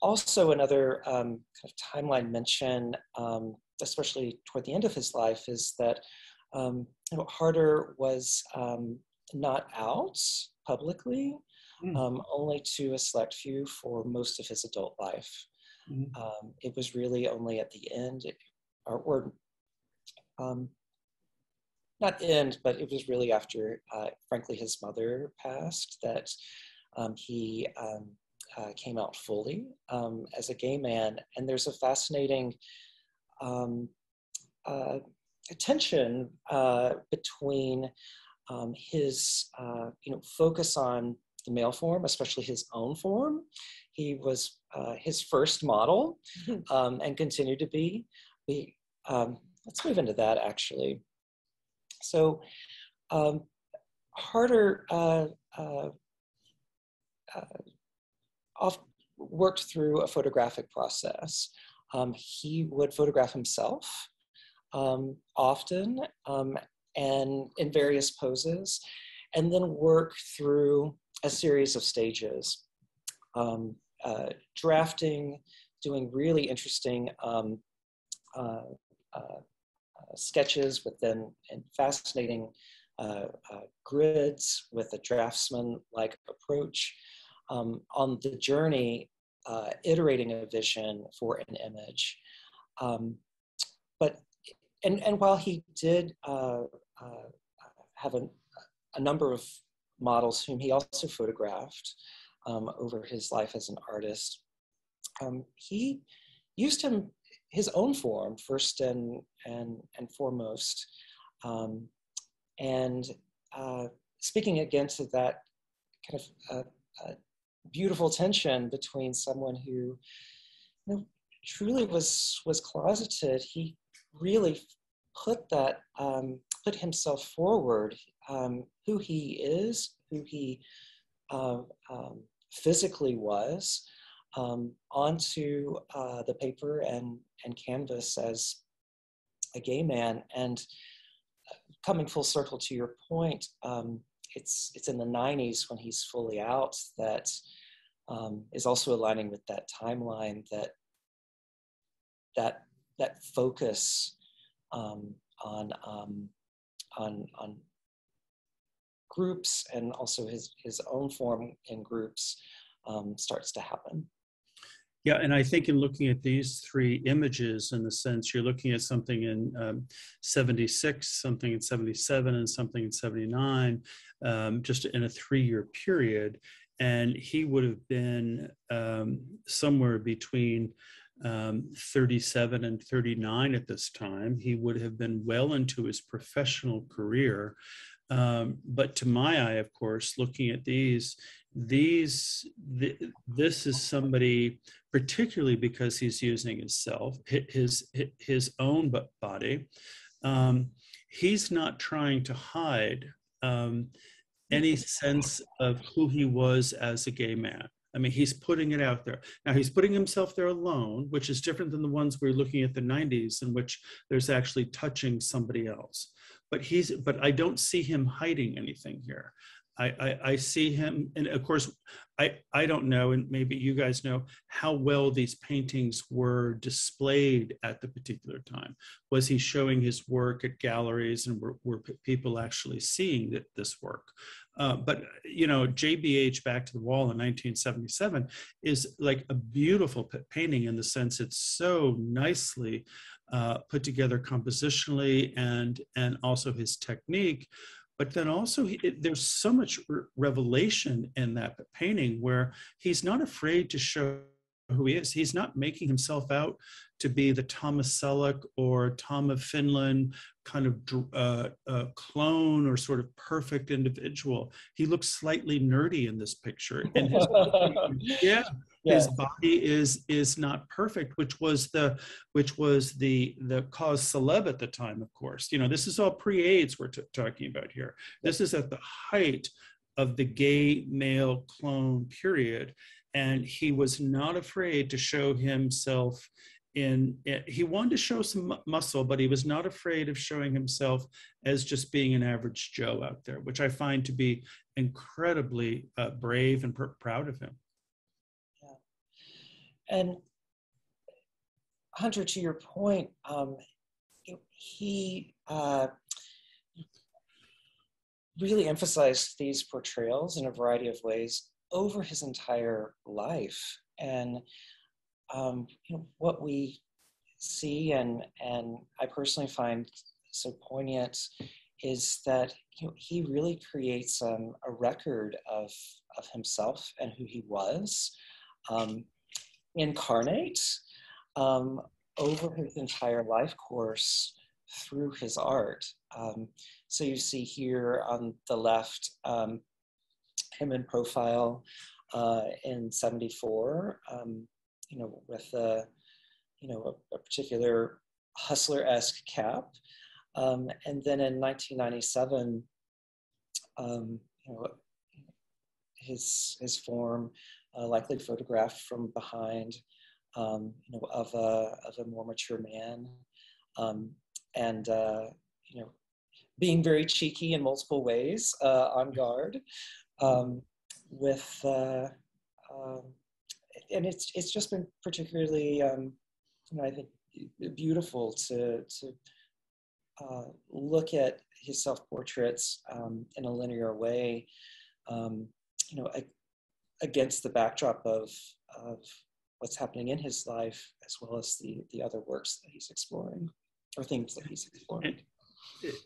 Also, another um, kind of timeline mention um, especially toward the end of his life, is that um, you know, Harter was um, not out publicly, mm. um, only to a select few for most of his adult life. Mm. it was really only at the end, or, or um, not end, but it was really after, uh, frankly, his mother passed that um, he um, uh, came out fully um, as a gay man. And there's a fascinating um, uh, tension uh, between um, his uh, you know focus on the male form, especially his own form. He was uh, his first model um, and continued to be. We, um, let's move into that actually. So um, Harter uh, uh, uh, off, worked through a photographic process. Um, he would photograph himself um, often um, and in various poses, and then work through a series of stages. Um, uh, drafting, doing really interesting um, uh, uh, sketches within and fascinating uh, uh, grids with a draftsman-like approach um, on the journey, iterating a vision for an image. Um, but and and while he did have a, a number of models whom he also photographed um, over his life as an artist. Um, he used him his own form first and and and foremost, um, and uh, speaking again to that kind of uh, uh, beautiful tension between someone who you know, truly was was closeted. He really put that um, put himself forward, um, who he is, who he uh, um, physically was, um, onto uh, the paper and, and canvas as a gay man. And uh, coming full circle to your point, um, it's, it's in the 90s when he's fully out that um, is also aligning with that timeline that that that focus um, on um, on on groups and also his his own form in groups um, starts to happen. Yeah, and I think in looking at these three images, in the sense you're looking at something in um, 76, something in 77, and something in 79, um, just in a three year period. And he would have been um, somewhere between um, 37 and 39 at this time. He would have been well into his professional career. Um, but to my eye, of course, looking at these, these th- this is somebody, particularly because he's using himself, his his own body. Um, he's not trying to hide um, any sense of who he was as a gay man. I mean, he's putting it out there. Now, he's putting himself there alone, which is different than the ones we're looking at the 90s, in which there's actually touching somebody else. But he's, but I don't see him hiding anything here. I, I, I, see him, and of course, I, I don't know, and maybe you guys know how well these paintings were displayed at the particular time. Was he showing his work at galleries, and were, were people actually seeing that, this work? Uh, but you know, JBH Back to the Wall in 1977 is like a beautiful painting in the sense it's so nicely uh, put together compositionally and and also his technique. But then also he, it, there's so much re- revelation in that painting where he's not afraid to show who he is. He's not making himself out to be the Thomas Selleck or Tom of Finland kind of uh, uh, clone or sort of perfect individual. He looks slightly nerdy in this picture, and his yeah, yeah, his body is is not perfect, which was the which was the the cause celeb at the time. Of course, you know this is all pre-AIDS we're talking about here. This is at the height of the gay male clone period and he was not afraid to show himself in he wanted to show some muscle but he was not afraid of showing himself as just being an average joe out there which i find to be incredibly uh, brave and pr- proud of him yeah. and hunter to your point um, he uh, really emphasized these portrayals in a variety of ways over his entire life. And um, you know, what we see and, and I personally find so poignant is that you know, he really creates um, a record of, of himself and who he was, um, incarnate um, over his entire life course through his art. Um, so you see here on the left um, him in profile uh, in 74, um, you know, with a, you know, a, a particular hustler-esque cap. Um, and then in 1997, um, you know, his, his form uh, likely photographed from behind, um, you know, of a, of a more mature man. Um, and, uh, you know, being very cheeky in multiple ways uh, on guard um, with, uh, um, and it's, it's just been particularly, um, you know, I think beautiful to, to uh, look at his self-portraits um, in a linear way, um, you know, against the backdrop of, of what's happening in his life, as well as the, the other works that he's exploring or things that he's exploring.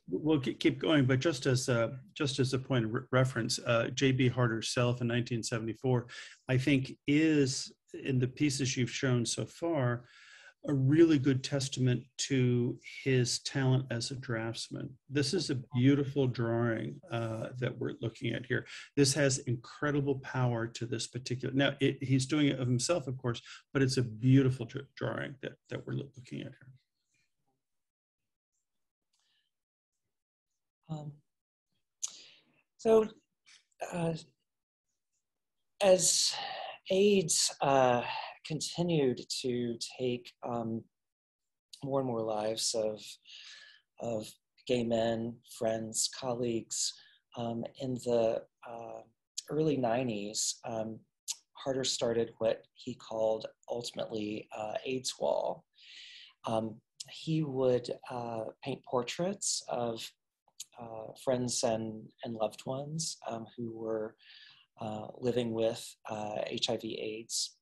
We'll keep going, but just as a, just as a point of reference, uh, J.B. Harter's Self in 1974, I think is in the pieces you've shown so far, a really good testament to his talent as a draftsman. This is a beautiful drawing uh, that we're looking at here. This has incredible power to this particular, now it, he's doing it of himself, of course, but it's a beautiful drawing that, that we're looking at here. Um, so uh, as AIDS uh, continued to take um, more and more lives of, of gay men, friends, colleagues. Um, in the uh, early 90s, um, Harter started what he called ultimately uh, AIDS Wall. Um, he would uh, paint portraits of uh, friends and, and loved ones um, who were uh, living with HIV uh, AIDS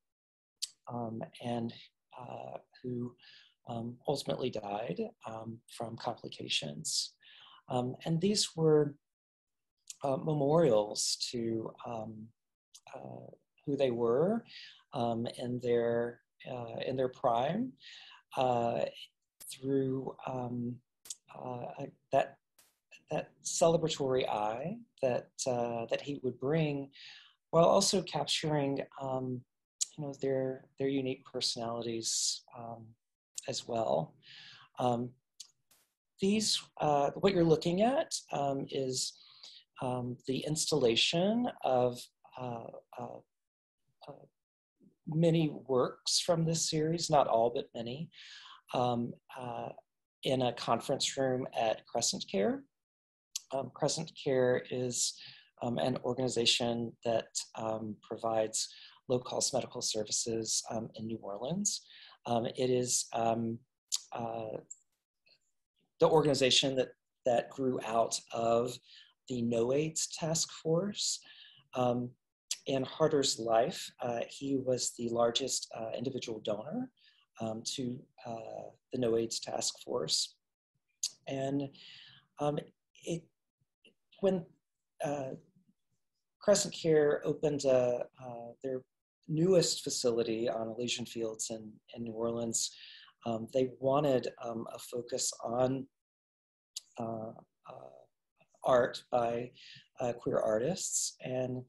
um, and uh, who um, ultimately died um, from complications. Um, and these were uh, memorials to um, uh, who they were um, in their uh, in their prime uh, through that that celebratory eye that that he would bring, while also capturing um, you know their their unique personalities um, as well. Um, these uh, what you're looking at um, is um, the installation of uh, uh, uh, many works from this series, not all but many, um, uh, in a conference room at Crescent Care. Um, Crescent Care is an organization that provides low cost medical services um, in New Orleans. Um, it is um, uh, the organization that, that grew out of the No AIDS Task Force. Um, in Harter's life, uh, he was the largest uh, individual donor um, to uh, the No AIDS Task Force. And um, it, when uh, Crescent Care opened uh, their newest facility on Elysian Fields in, in New Orleans, um, they wanted um, a focus on uh, uh, art by uh, queer artists. And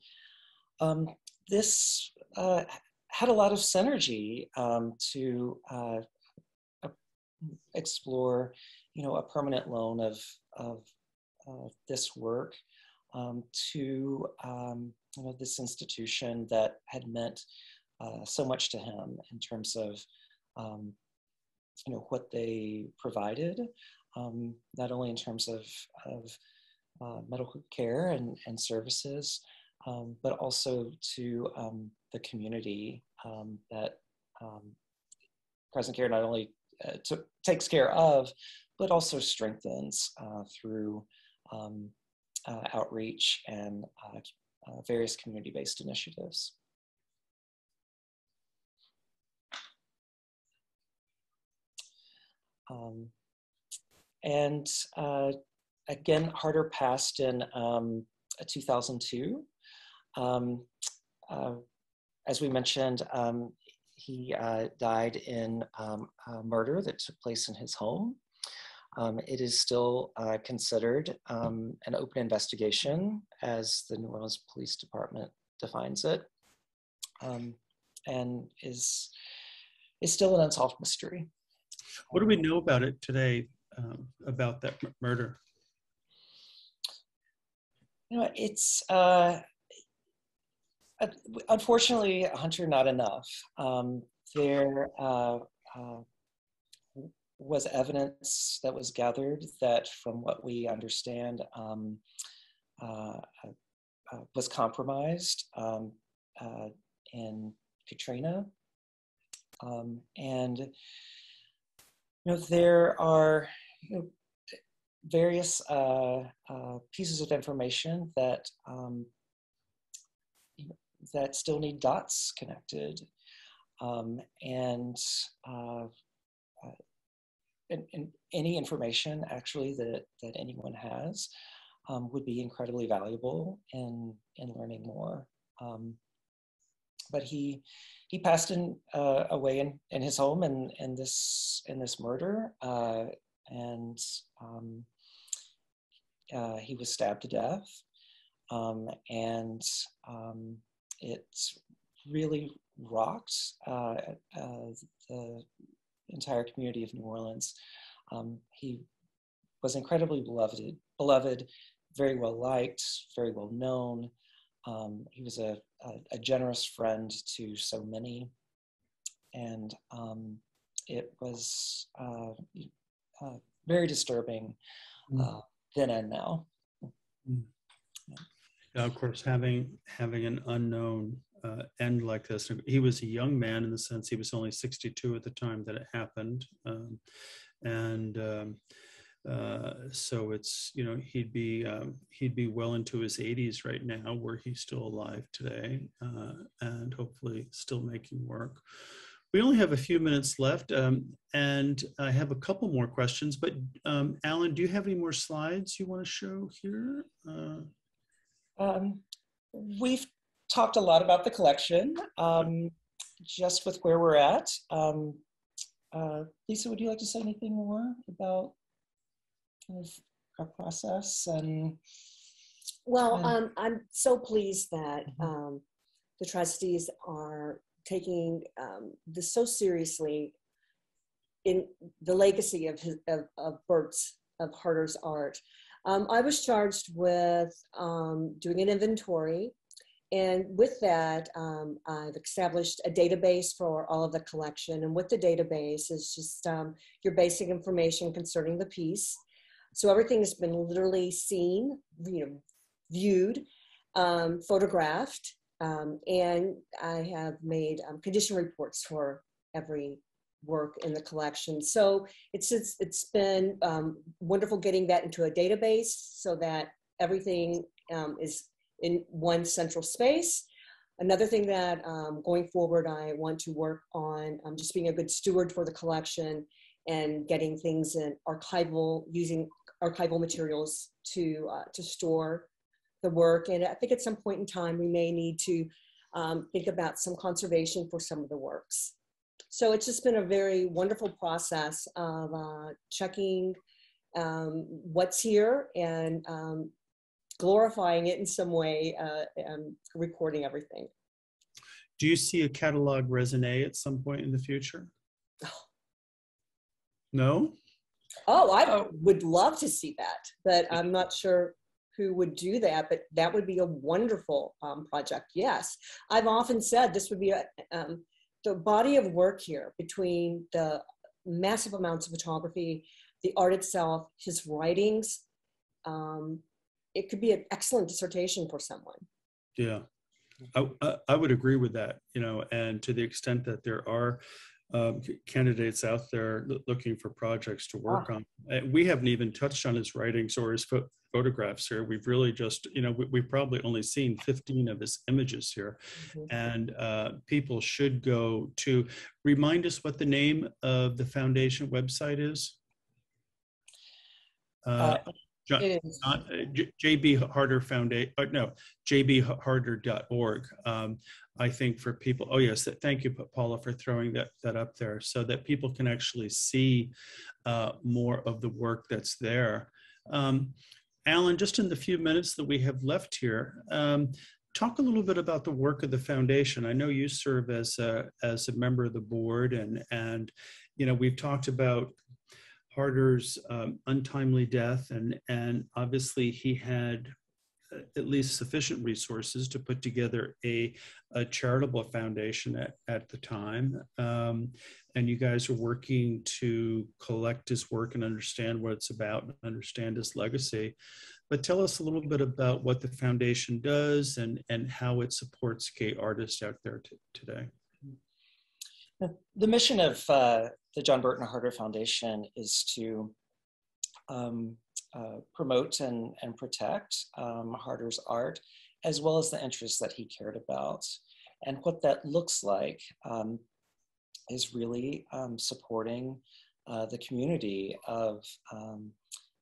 um, this uh, had a lot of synergy um, to explore, you know, a permanent loan of, of this work um, to um, you know, this institution that had meant uh, so much to him in terms of um, you know what they provided, um, not only in terms of, of uh, medical care and, and services, um, but also to um, the community that Crescent Care not only uh, takes care of, but also strengthens uh, through um, uh, outreach and uh, uh, various community-based initiatives. Um, and uh, again, Harter passed in um, 2002. Um, uh, as we mentioned, um, he uh, died in a murder that took place in his home. Um, it is still uh, considered um, an open investigation as the New Orleans Police Department defines it, um, and is is still an unsolved mystery. What do we know about it today? Um, about that murder? You know, it's uh, unfortunately, Hunter, not enough. Um, there uh, uh, was evidence that was gathered that, from what we understand, um, uh, uh was compromised um, uh, in Katrina. Um, and you know, there are you know, various uh, pieces of information that um, that still need dots connected. Um, and, uh, uh, and, and, any information actually that, that anyone has um, would be incredibly valuable in, in learning more. Um, but he, he passed in, uh, away in, in his home in, in, this, in this murder. Uh, and um, uh, he was stabbed to death. Um, and um, it's really rocked uh, uh, the entire community of New Orleans. Um, he was incredibly beloved, beloved, very well liked, very well known. Um, he was a, a, a, generous friend to so many, and um, it was uh, uh very disturbing mm. then and now. Mm of course, having having an unknown uh, end like this, he was a young man in the sense he was only 62 at the time that it happened, um, and um, uh, so it's you know he'd be um, he'd be well into his 80s right now, where he's still alive today, uh, and hopefully still making work. We only have a few minutes left, um, and I have a couple more questions. But um, Alan, do you have any more slides you want to show here? Uh, um, we've talked a lot about the collection, um, just with where we're at. Um, uh, Lisa, would you like to say anything more about kind of our process and? Well, um, I'm so pleased that mm-hmm. um, the trustees are taking um, this so seriously in the legacy of, his, of, of Bert's, of Harter's art. Um, I was charged with um, doing an inventory. And with that, um, I've established a database for all of the collection. And with the database is just um, your basic information concerning the piece. So everything has been literally seen, you know, viewed, um, photographed, um, and I have made condition reports for every work in the collection. So it's it's, it's been um, wonderful getting that into a database so that everything um, is in one central space. Another thing that um, going forward I want to work on um, just being a good steward for the collection and getting things in archival, using archival materials to, uh, to store the work. And I think at some point in time we may need to um, think about some conservation for some of the works. So it's just been a very wonderful process of uh, checking um, what's here and um, glorifying it in some way uh, and recording everything. Do you see a catalog raisonné at some point in the future? Oh. No? Oh, I oh. would love to see that, but I'm not sure who would do that, but that would be a wonderful um, project. Yes. I've often said this would be a, um, the body of work here between the massive amounts of photography, the art itself, his writings, um, it could be an excellent dissertation for someone. Yeah, I, I would agree with that. You know, and to the extent that there are um, candidates out there looking for projects to work ah. on. We haven't even touched on his writings or his photographs here. We've really just, you know, we, have probably only seen 15 of his images here. Mm-hmm. And uh, people should go to remind us what the name of the foundation website is. Uh, uh, John, It is. John, uh, J- JB Harter Foundation, uh, no, jbharter.org. Um, I think for people, oh yes, th- thank you, Paula, for throwing that, that up there so that people can actually see uh, more of the work that's there. Um, Alan, just in the few minutes that we have left here, um, talk a little bit about the work of the foundation. I know you serve as a, as a member of the board and, and, you know, we've talked about Harter's um, untimely death, and and obviously he had uh, at least sufficient resources to put together a, a charitable foundation at, at the time. Um, and you guys are working to collect his work and understand what it's about and understand his legacy. But tell us a little bit about what the foundation does and, and how it supports gay artists out there today. The mission of uh, the John Burton Harter Foundation is to um, uh, promote and, and protect um, Harter's art, as well as the interests that he cared about. And what that looks like um, is really um, supporting uh, the community of um,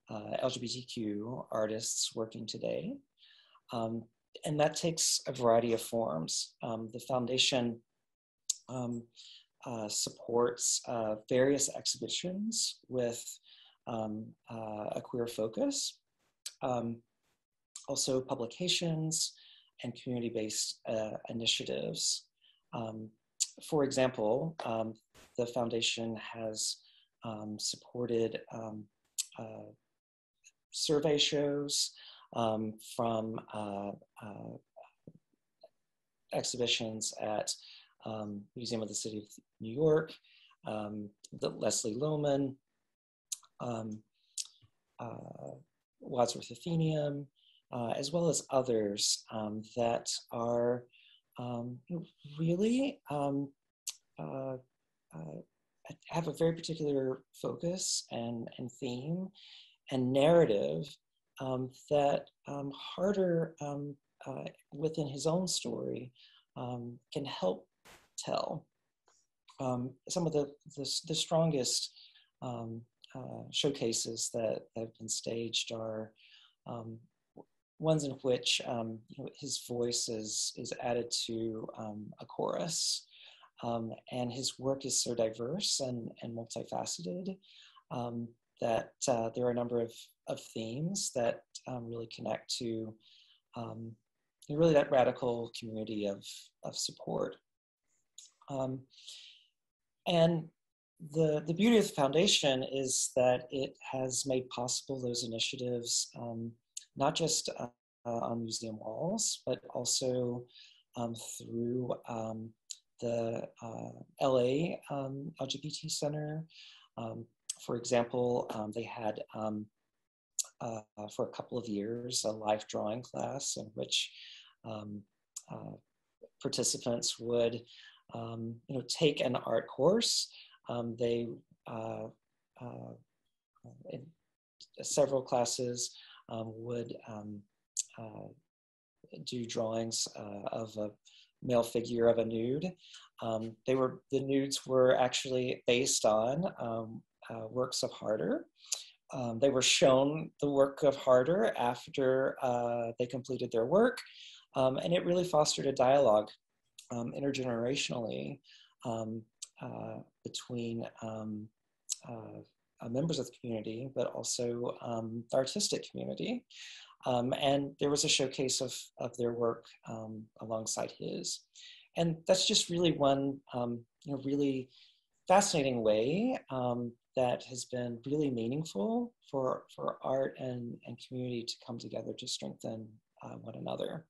uh, LGBTQ artists working today. Um, and that takes a variety of forms. the foundation um, uh, supports uh, various exhibitions with um, uh, a queer focus, um, also publications and community-based uh, initiatives. Um, for example, um, the foundation has um, supported uh, survey shows from exhibitions at um, Museum of the City of New York, um, the Leslie Lohman, um, uh, Wadsworth Atheneum, uh, as well as others um, that are um, really um, uh, uh, have a very particular focus and, and theme and narrative that Harter uh, within his own story can help tell. Um, some of the, the, the strongest um, uh, showcases that have been staged are um, ones in which um, you know, his voice is, is added to um, a chorus. Um, and his work is so diverse and, and multifaceted that uh, there are a number of, of themes that really connect to really that radical community of, of support. Um, and the, the beauty of the foundation is that it has made possible those initiatives, um, not just uh, on museum walls, but also um, through um, the uh, LA um, LGBT Center. Um, for example, they had uh, for a couple of years a live drawing class in which uh, participants would um, you know, take an art course. Um, they, uh, uh, in several classes um, would um, uh, do drawings uh, of a male figure of a nude. Um, they were, the nudes were actually based on um, uh, works of Harter. They were shown the work of Harter after uh, they completed their work, and it really fostered a dialogue um, intergenerationally um, uh, between um, uh, uh, members of the community, but also um, the artistic community. Um, and there was a showcase of, of their work um, alongside his. And that's just really one you know, really fascinating way that has been really meaningful for, for art and, and community to come together to strengthen uh, one another.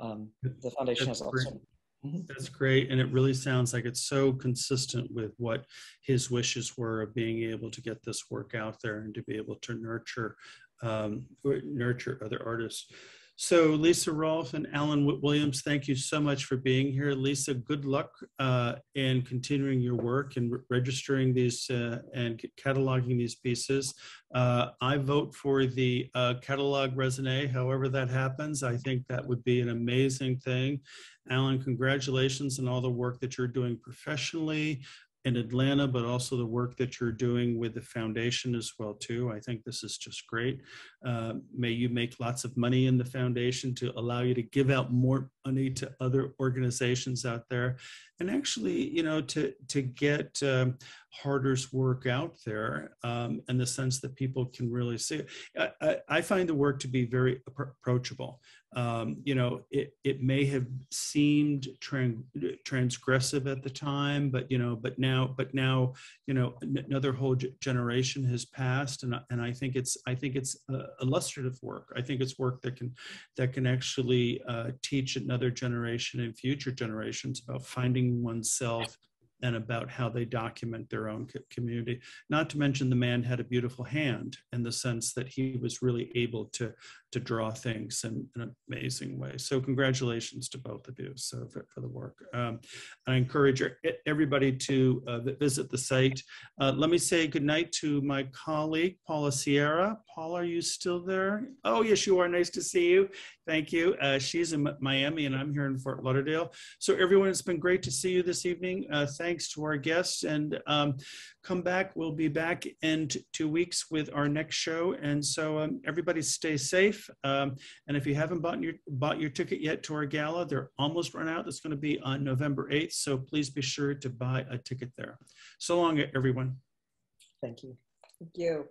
Um, the foundation has also. That's great. And it really sounds like it's so consistent with what his wishes were of being able to get this work out there and to be able to nurture um, nurture other artists. So Lisa Rolfe and Alan Williams, thank you so much for being here. Lisa, good luck uh, in continuing your work and re registering these uh, and cataloging these pieces. Uh, I vote for the uh, catalog resume, however that happens. I think that would be an amazing thing. Alan, congratulations on all the work that you're doing professionally, in Atlanta, but also the work that you're doing with the foundation as well too. I think this is just great. Uh, may you make lots of money in the foundation to allow you to give out more money to other organizations out there, and actually, you know, to to get um, Harter's work out there um, in the sense that people can really see it. I, I, I find the work to be very approachable. Um, you know, it, it may have seemed tran- transgressive at the time, but you know, but now, but now, you know, another whole generation has passed, and and I think it's I think it's uh, illustrative work. I think it's work that can that can actually uh, teach another generation and future generations about finding oneself and about how they document their own community. Not to mention the man had a beautiful hand in the sense that he was really able to, to draw things in, in an amazing way. So congratulations to both of you so for, for the work. Um, I encourage everybody to uh, visit the site. Uh, let me say goodnight to my colleague, Paula Sierra. Paula, are you still there? Oh, yes, you are. Nice to see you. Thank you. Uh, she's in Miami and I'm here in Fort Lauderdale. So everyone, it's been great to see you this evening. Uh, thanks to our guests and um, come back. We'll be back in two weeks with our next show. And so um, everybody stay safe. Um, and if you haven't bought your, bought your ticket yet to our gala, they're almost run out. It's gonna be on November 8th. So please be sure to buy a ticket there. So long, everyone. Thank you. Thank you.